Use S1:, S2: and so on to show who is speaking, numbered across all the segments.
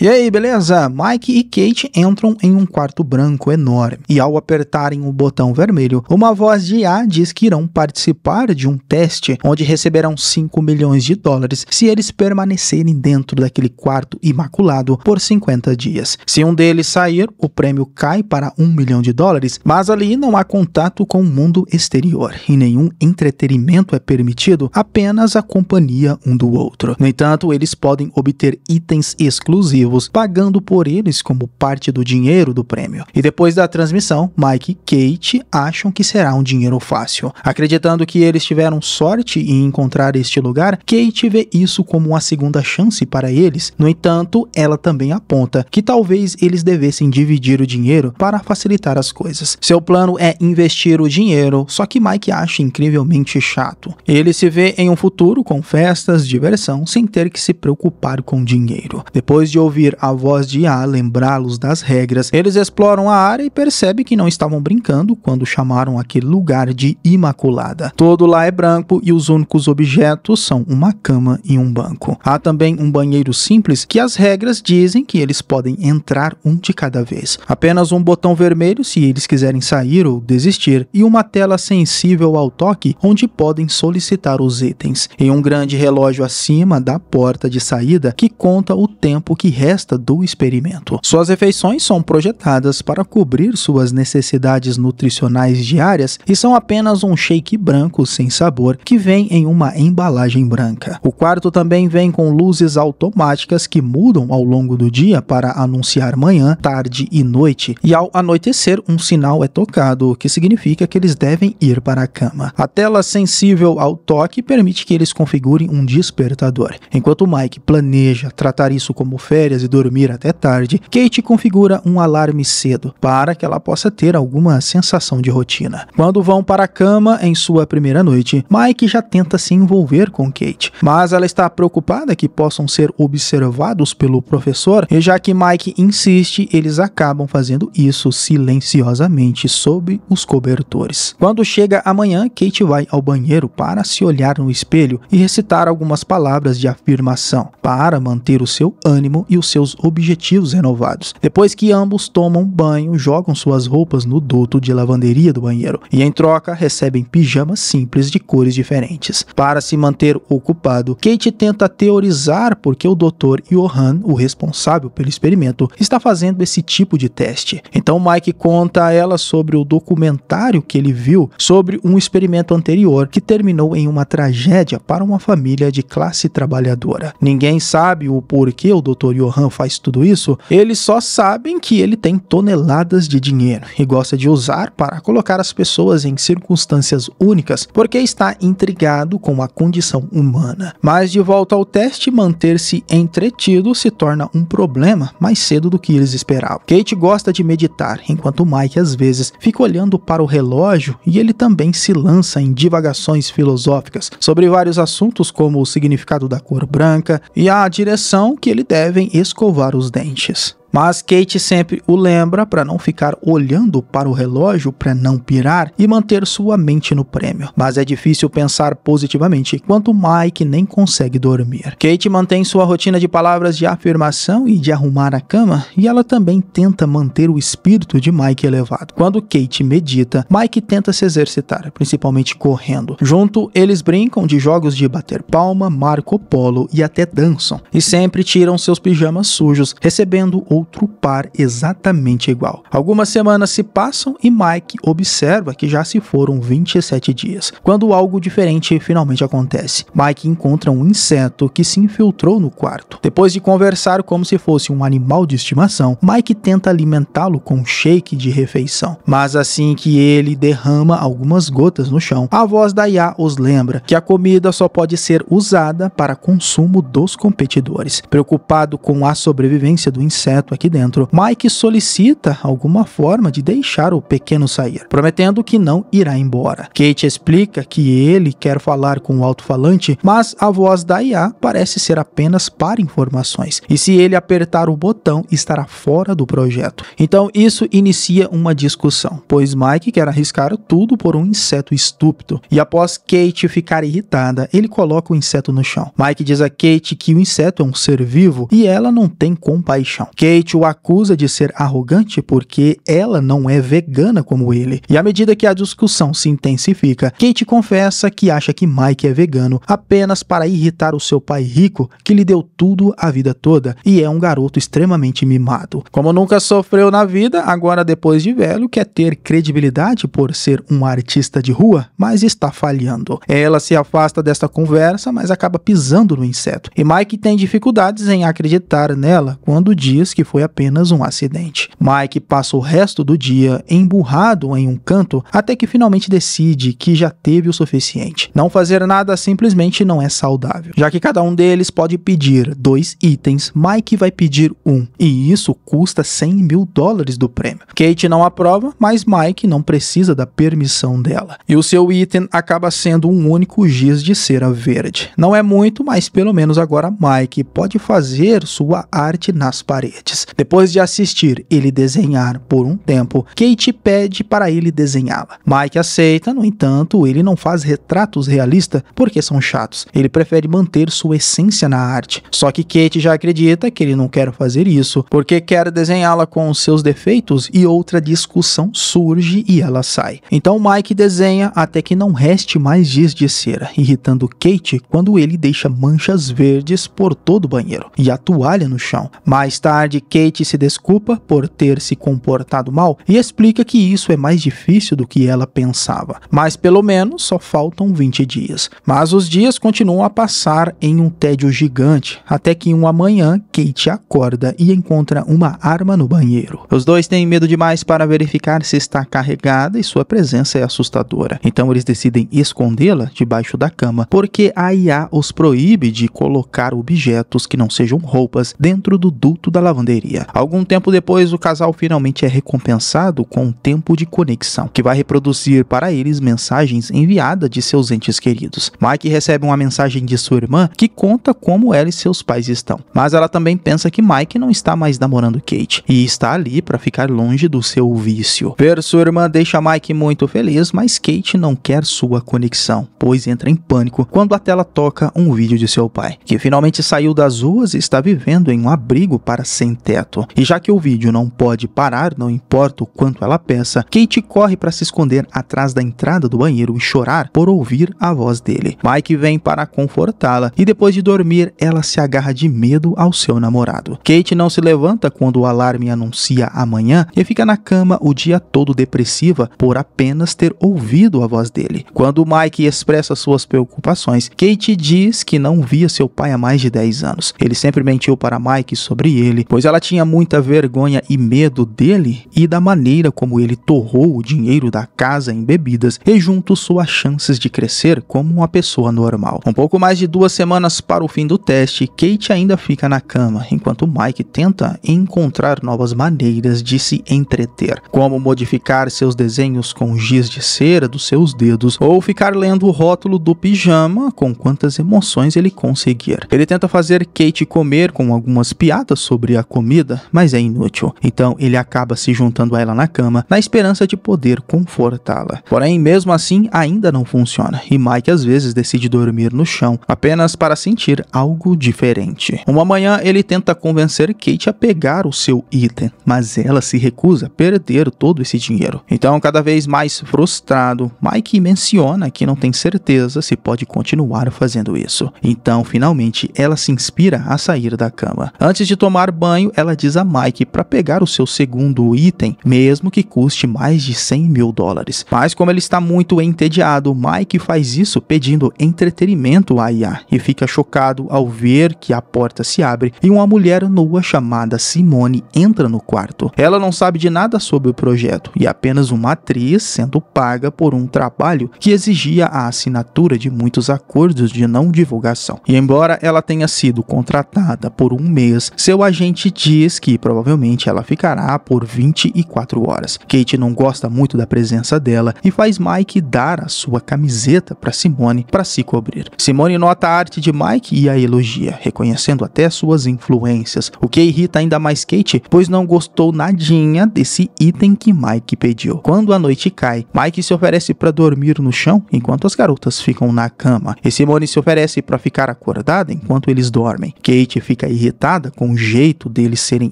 S1: E aí, beleza? Mike e Kate entram em um quarto branco enorme e, ao apertarem o botão vermelho, uma voz de IA diz que irão participar de um teste onde receberão 5 milhões de dólares se eles permanecerem dentro daquele quarto imaculado por 50 dias. Se um deles sair, o prêmio cai para 1 milhão de dólares, mas ali não há contato com o mundo exterior e nenhum entretenimento é permitido, apenas a companhia um do outro. No entanto, eles podem obter itens exclusivos pagando por eles como parte do dinheiro do prêmio. E depois da transmissão, Mike e Kate acham que será um dinheiro fácil. Acreditando que eles tiveram sorte em encontrar este lugar, Kate vê isso como uma segunda chance para eles. No entanto, ela também aponta que talvez eles devessem dividir o dinheiro para facilitar as coisas. Seu plano é investir o dinheiro, só que Mike acha incrivelmente chato. Ele se vê em um futuro com festas, diversão, sem ter que se preocupar com dinheiro. Depois de ouvir ouvir a voz de A lembrá-los das regras, eles exploram a área e percebem que não estavam brincando quando chamaram aquele lugar de Imaculada. Todo lá é branco e os únicos objetos são uma cama e um banco. Há também um banheiro simples que as regras dizem que eles podem entrar um de cada vez. Apenas um botão vermelho se eles quiserem sair ou desistir e uma tela sensível ao toque onde podem solicitar os itens. E um grande relógio acima da porta de saída que conta o tempo que resta do experimento. Suas refeições são projetadas para cobrir suas necessidades nutricionais diárias e são apenas um shake branco sem sabor que vem em uma embalagem branca. O quarto também vem com luzes automáticas que mudam ao longo do dia para anunciar manhã, tarde e noite, e ao anoitecer um sinal é tocado, o que significa que eles devem ir para a cama. A tela sensível ao toque permite que eles configurem um despertador. Enquanto Mike planeja tratar isso como férias férias e dormir até tarde, Kate configura um alarme cedo para que ela possa ter alguma sensação de rotina. Quando vão para a cama em sua primeira noite, Mike já tenta se envolver com Kate, mas ela está preocupada que possam ser observados pelo professor e já que Mike insiste, eles acabam fazendo isso silenciosamente sob os cobertores. Quando chega amanhã, Kate vai ao banheiro para se olhar no espelho e recitar algumas palavras de afirmação para manter o seu ânimo e o os seus objetivos renovados. Depois que ambos tomam banho, jogam suas roupas no duto de lavanderia do banheiro e, em troca, recebem pijamas simples de cores diferentes. Para se manter ocupado, Kate tenta teorizar por que o Dr. Johan, o responsável pelo experimento, está fazendo esse tipo de teste. Então Mike conta a ela sobre o documentário que ele viu sobre um experimento anterior que terminou em uma tragédia para uma família de classe trabalhadora. Ninguém sabe o porquê o Dr. Johan Han faz tudo isso, eles só sabem que ele tem toneladas de dinheiro e gosta de usar para colocar as pessoas em circunstâncias únicas porque está intrigado com a condição humana. Mas de volta ao teste, manter-se entretido se torna um problema mais cedo do que eles esperavam. Kate gosta de meditar, enquanto Mike às vezes fica olhando para o relógio e ele também se lança em divagações filosóficas sobre vários assuntos como o significado da cor branca e a direção que ele devem escovar os dentes. Mas Kate sempre o lembra para não ficar olhando para o relógio para não pirar e manter sua mente no prêmio. Mas é difícil pensar positivamente enquanto Mike nem consegue dormir. Kate mantém sua rotina de palavras de afirmação e de arrumar a cama e ela também tenta manter o espírito de Mike elevado. Quando Kate medita, Mike tenta se exercitar, principalmente correndo. Junto, eles brincam de jogos de bater palma, Marco Polo e até dançam. E sempre tiram seus pijamas sujos, recebendo ou outro par exatamente igual. Algumas semanas se passam e Mike observa que já se foram 27 dias, quando algo diferente finalmente acontece. Mike encontra um inseto que se infiltrou no quarto. Depois de conversar como se fosse um animal de estimação, Mike tenta alimentá-lo com um shake de refeição. Mas assim que ele derrama algumas gotas no chão, a voz da Ya os lembra que a comida só pode ser usada para consumo dos competidores. Preocupado com a sobrevivência do inseto, aqui dentro, Mike solicita alguma forma de deixar o pequeno sair, prometendo que não irá embora. Kate explica que ele quer falar com o alto-falante, mas a voz da IA parece ser apenas para informações, e se ele apertar o botão, estará fora do projeto. Então isso inicia uma discussão, pois Mike quer arriscar tudo por um inseto estúpido, e após Kate ficar irritada, ele coloca o inseto no chão. Mike diz a Kate que o inseto é um ser vivo e ela não tem compaixão. Kate o acusa de ser arrogante porque ela não é vegana como ele. E à medida que a discussão se intensifica, Kate confessa que acha que Mike é vegano apenas para irritar o seu pai rico, que lhe deu tudo a vida toda e é um garoto extremamente mimado. Como nunca sofreu na vida, agora depois de velho quer ter credibilidade por ser um artista de rua, mas está falhando. Ela se afasta desta conversa, mas acaba pisando no inseto. E Mike tem dificuldades em acreditar nela quando diz que foi apenas um acidente. Mike passa o resto do dia emburrado em um canto até que finalmente decide que já teve o suficiente. Não fazer nada simplesmente não é saudável. Já que cada um deles pode pedir dois itens, Mike vai pedir um, e isso custa 100 mil dólares do prêmio. Kate não aprova, mas Mike não precisa da permissão dela. E o seu item acaba sendo um único giz de cera verde. Não é muito, mas pelo menos agora Mike pode fazer sua arte nas paredes. Depois de assistir ele desenhar por um tempo, Kate pede para ele desenhá-la. Mike aceita, no entanto, ele não faz retratos realistas porque são chatos. Ele prefere manter sua essência na arte. Só que Kate já acredita que ele não quer fazer isso porque quer desenhá-la com seus defeitos e outra discussão surge e ela sai. Então Mike desenha até que não reste mais giz de cera, irritando Kate quando ele deixa manchas verdes por todo o banheiro e a toalha no chão. Mais tarde, Kate se desculpa por ter se comportado mal e explica que isso é mais difícil do que ela pensava. Mas pelo menos só faltam 20 dias. Mas os dias continuam a passar em um tédio gigante, até que uma manhã Kate acorda e encontra uma arma no banheiro. Os dois têm medo demais para verificar se está carregada e sua presença é assustadora. Então eles decidem escondê-la debaixo da cama, porque a IA os proíbe de colocar objetos que não sejam roupas dentro do duto da lavanderia. Algum tempo depois, o casal finalmente é recompensado com um tempo de conexão, que vai reproduzir para eles mensagens enviadas de seus entes queridos. Mike recebe uma mensagem de sua irmã que conta como ela e seus pais estão, mas ela também pensa que Mike não está mais namorando Kate e está ali para ficar longe do seu vício. Ver sua irmã deixa Mike muito feliz, mas Kate não quer sua conexão, pois entra em pânico quando a tela toca um vídeo de seu pai, que finalmente saiu das ruas e está vivendo em um abrigo para sem teto. E já que o vídeo não pode parar, não importa o quanto ela peça, Kate corre para se esconder atrás da entrada do banheiro e chorar por ouvir a voz dele. Mike vem para confortá-la e depois de dormir, ela se agarra de medo ao seu namorado. Kate não se levanta quando o alarme anuncia amanhã e fica na cama o dia todo depressiva por apenas ter ouvido a voz dele. Quando Mike expressa suas preocupações, Kate diz que não via seu pai há mais de 10 anos. Ele sempre mentiu para Mike sobre ele, pois ela tinha muita vergonha e medo dele e da maneira como ele torrou o dinheiro da casa em bebidas e junto suas chances de crescer como uma pessoa normal. Um pouco mais de duas semanas para o fim do teste, Kate ainda fica na cama, enquanto Mike tenta encontrar novas maneiras de se entreter, como modificar seus desenhos com giz de cera dos seus dedos ou ficar lendo o rótulo do pijama com quantas emoções ele conseguir. Ele tenta fazer Kate comer com algumas piadas sobre a comida, mas é inútil. Então ele acaba se juntando a ela na cama na esperança de poder confortá-la. Porém, mesmo assim, ainda não funciona e Mike às vezes decide dormir no chão apenas para sentir algo diferente. Uma manhã ele tenta convencer Kate a pegar o seu item, mas ela se recusa a perder todo esse dinheiro. Então, cada vez mais frustrado, Mike menciona que não tem certeza se pode continuar fazendo isso. Então, finalmente, ela se inspira a sair da cama. Antes de tomar banho, ela diz a Mike para pegar o seu segundo item, mesmo que custe mais de 100 mil dólares. Mas como ele está muito entediado, Mike faz isso pedindo entretenimento a IA e fica chocado ao ver que a porta se abre e uma mulher nua chamada Simone entra no quarto. Ela não sabe de nada sobre o projeto e apenas uma atriz sendo paga por um trabalho que exigia a assinatura de muitos acordos de não divulgação. E embora ela tenha sido contratada por um mês, seu agente diz que provavelmente ela ficará por 24 horas. Kate não gosta muito da presença dela e faz Mike dar a sua camiseta para Simone para se cobrir. Simone nota a arte de Mike e a elogia, reconhecendo até suas influências, o que irrita ainda mais Kate, pois não gostou nadinha desse item que Mike pediu. Quando a noite cai, Mike se oferece para dormir no chão enquanto as garotas ficam na cama, e Simone se oferece para ficar acordada enquanto eles dormem. Kate fica irritada com o jeito deles serem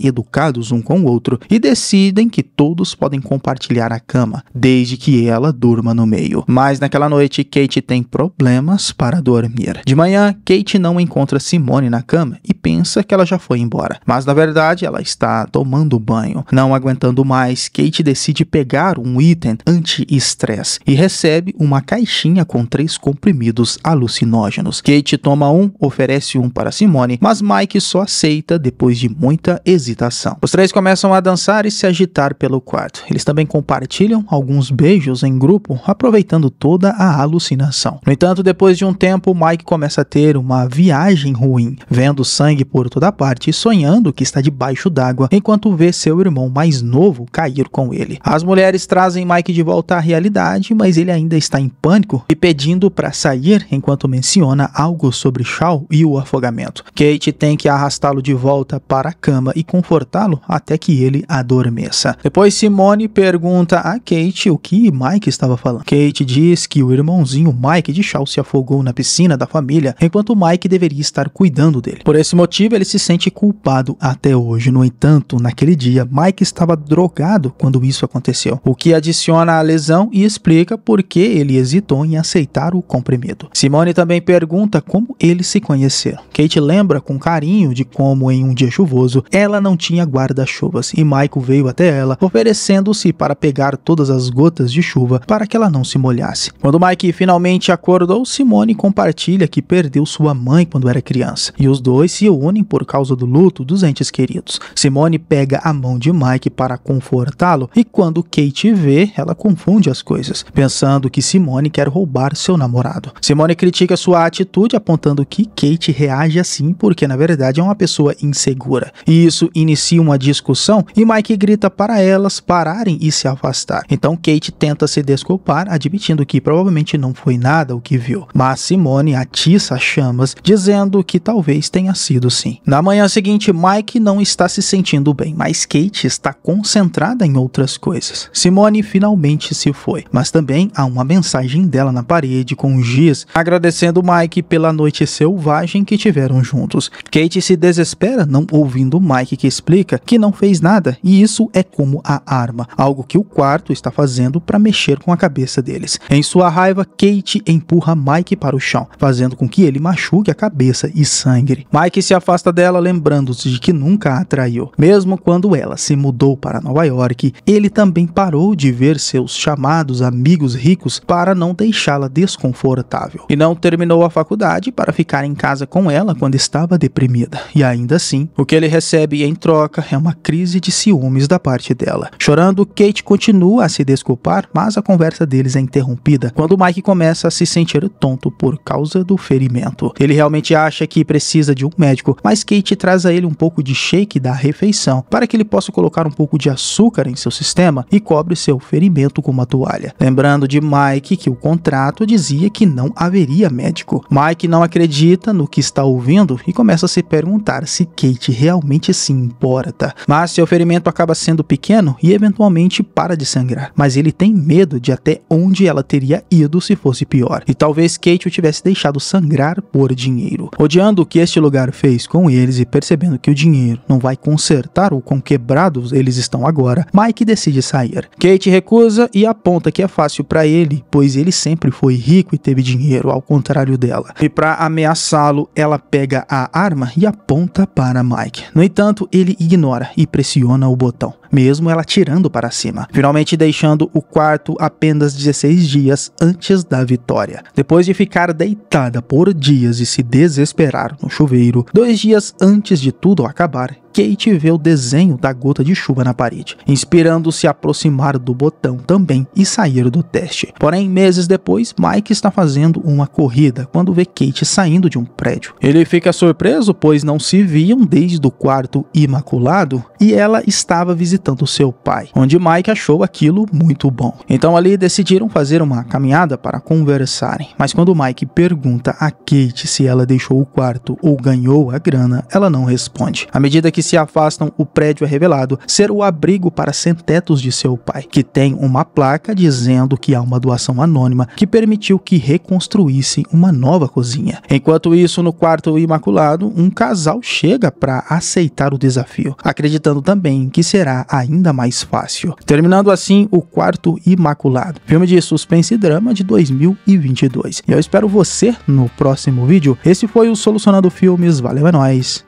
S1: educados um com o outro e decidem que todos podem compartilhar a cama, desde que ela durma no meio. Mas naquela noite, Kate tem problemas para dormir. De manhã, Kate não encontra Simone na cama e pensa que ela já foi embora. Mas na verdade, ela está tomando banho. Não aguentando mais, Kate decide pegar um item anti-estresse e recebe uma caixinha com três comprimidos alucinógenos. Kate toma um, oferece um para Simone, mas Mike só aceita depois de muita hesitação. Os três começam a dançar e se agitar pelo quarto. Eles também compartilham alguns beijos em grupo, aproveitando toda a alucinação. No entanto, depois de um tempo, Mike começa a ter uma viagem ruim, vendo sangue por toda parte e sonhando que está debaixo d'água, enquanto vê seu irmão mais novo cair com ele. As mulheres trazem Mike de volta à realidade, mas ele ainda está em pânico e pedindo para sair enquanto menciona algo sobre Shaw e o afogamento. Kate tem que arrastá-lo de volta para a e confortá-lo até que ele adormeça. Depois Simone pergunta a Kate o que Mike estava falando. Kate diz que o irmãozinho Mike de Shaw se afogou na piscina da família, enquanto Mike deveria estar cuidando dele. Por esse motivo, ele se sente culpado até hoje. No entanto, naquele dia, Mike estava drogado quando isso aconteceu, o que adiciona a lesão e explica por que ele hesitou em aceitar o comprimido. Simone também pergunta como eles se conheceram. Kate lembra com carinho de como, em um dia chuvoso, ela não tinha guarda-chuvas e Michael veio até ela, oferecendo-se para pegar todas as gotas de chuva para que ela não se molhasse. Quando Mike finalmente acordou, Simone compartilha que perdeu sua mãe quando era criança e os dois se unem por causa do luto dos entes queridos. Simone pega a mão de Mike para confortá-lo e quando Kate vê, ela confunde as coisas, pensando que Simone quer roubar seu namorado. Simone critica sua atitude, apontando que Kate reage assim porque na verdade é uma pessoa insegura. E isso inicia uma discussão e Mike grita para elas pararem e se afastar. Então Kate tenta se desculpar, admitindo que provavelmente não foi nada o que viu. Mas Simone atiça as chamas, dizendo que talvez tenha sido sim. Na manhã seguinte, Mike não está se sentindo bem, mas Kate está concentrada em outras coisas. Simone finalmente se foi, mas também há uma mensagem dela na parede com giz agradecendo Mike pela noite selvagem que tiveram juntos. Kate se desespera não ouvindo Mike que explica que não fez nada e isso é como a arma, algo que o quarto está fazendo para mexer com a cabeça deles. Em sua raiva, Kate empurra Mike para o chão, fazendo com que ele machuque a cabeça e sangre. Mike se afasta dela, lembrando-se de que nunca a traiu. Mesmo quando ela se mudou para Nova York, ele também parou de ver seus chamados amigos ricos para não deixá-la desconfortável. E não terminou a faculdade para ficar em casa com ela quando estava deprimida. E ainda assim, o que ele recebe em troca é uma crise de ciúmes da parte dela. Chorando, Kate continua a se desculpar, mas a conversa deles é interrompida quando Mike começa a se sentir tonto por causa do ferimento. Ele realmente acha que precisa de um médico, mas Kate traz a ele um pouco de shake da refeição para que ele possa colocar um pouco de açúcar em seu sistema e cobre seu ferimento com uma toalha. Lembrando de Mike que o contrato dizia que não haveria médico. Mike não acredita no que está ouvindo e começa a se perguntar se Kate realmente se importa. Mas seu ferimento acaba sendo pequeno e eventualmente para de sangrar. Mas ele tem medo de até onde ela teria ido se fosse pior. E talvez Kate o tivesse deixado sangrar por dinheiro. Odiando o que este lugar fez com eles e percebendo que o dinheiro não vai consertar o quão quebrados eles estão agora, Mike decide sair. Kate recusa e aponta que é fácil para ele, pois ele sempre foi rico e teve dinheiro, ao contrário dela. E para ameaçá-lo, ela pega a arma e aponta para Mike. No entanto, ele ignora e pressiona o botão. Mesmo ela tirando para cima, finalmente deixando o quarto apenas 16 dias antes da vitória. Depois de ficar deitada por dias e se desesperar no chuveiro, dois dias antes de tudo acabar, Kate vê o desenho da gota de chuva na parede, inspirando-se a aproximar do botão também e sair do teste. Porém, meses depois, Mike está fazendo uma corrida quando vê Kate saindo de um prédio. Ele fica surpreso, pois não se viam desde o quarto imaculado e ela estava visitando seu pai, onde Mike achou aquilo muito bom. Então ali decidiram fazer uma caminhada para conversarem. Mas quando Mike pergunta a Kate se ela deixou o quarto ou ganhou a grana, ela não responde. À medida que se afastam, o prédio é revelado ser o abrigo para sem-tetos de seu pai, que tem uma placa dizendo que há uma doação anônima que permitiu que reconstruíssem uma nova cozinha. Enquanto isso, no quarto imaculado, um casal chega para aceitar o desafio, acreditando também que será ainda mais fácil. Terminando assim o quarto imaculado, filme de suspense e drama de 2022. E eu espero você no próximo vídeo. Esse foi o Solucionando Filmes. Valeu, é nóis.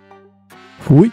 S1: Fui.